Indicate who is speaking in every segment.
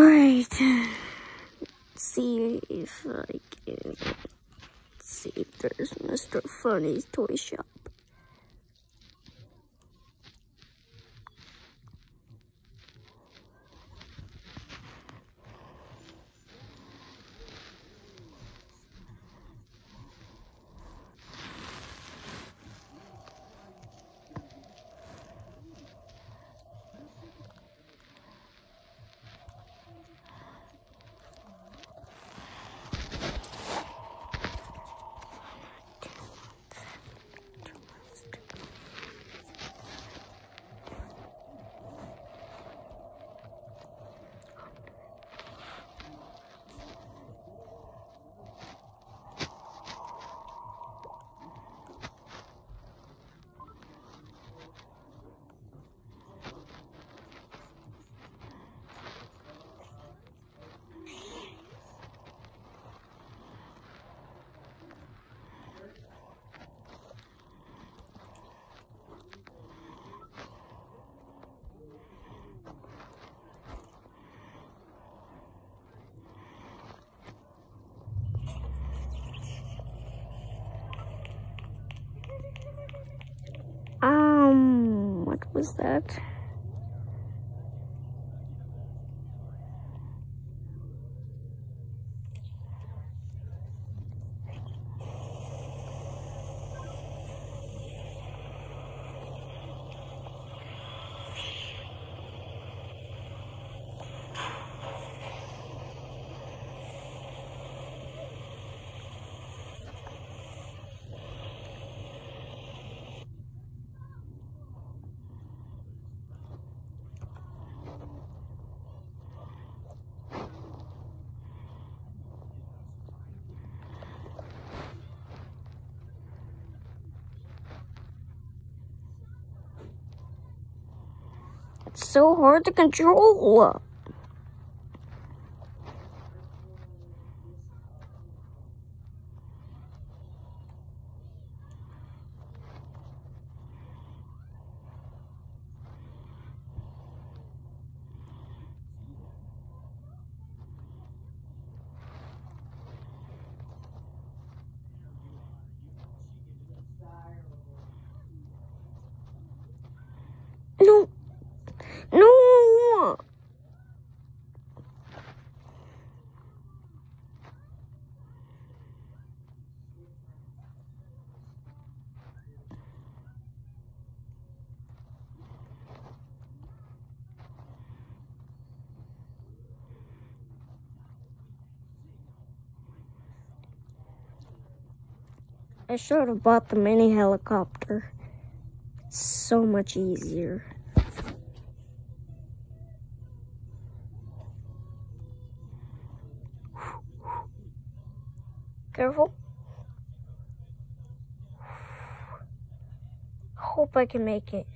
Speaker 1: Alright. See if I can see if there's Mr. Funny's toy shop. Was that? It's so hard to control. No. No. I should have bought the mini helicopter. It's so much easier. Careful. Hope I can make it.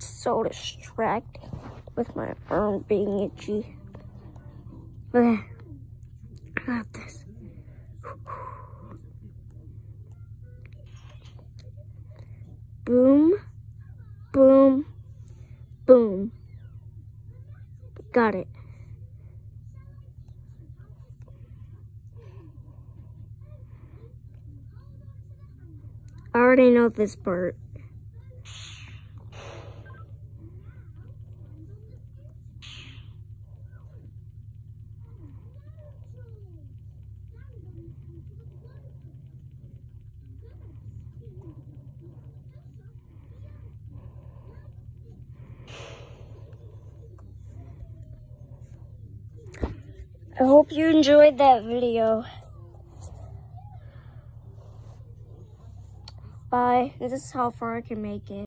Speaker 1: So distracting with my arm being itchy. Okay, got this. Boom, boom. Got it. I already know this part. I hope you enjoyed that video. Bye. This is how far I can make it.